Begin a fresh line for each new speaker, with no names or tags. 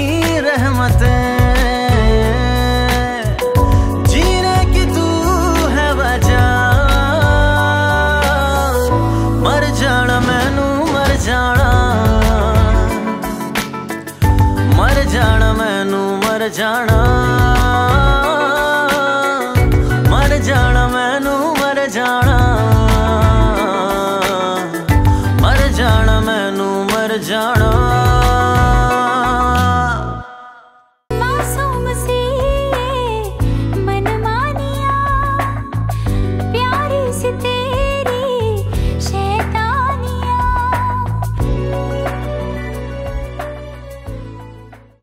तेरी रहमत जीने की तू है वजह मर जाना मैनू मर जाना मर जाना मैनू मर जाना ਮਰ ਜਾਣਾ ਮੈਨੂੰ ਮਰ ਜਾਣਾ ਮਰ ਜਾਣਾ ਮੈਨੂੰ ਮਰ ਜਾਣਾ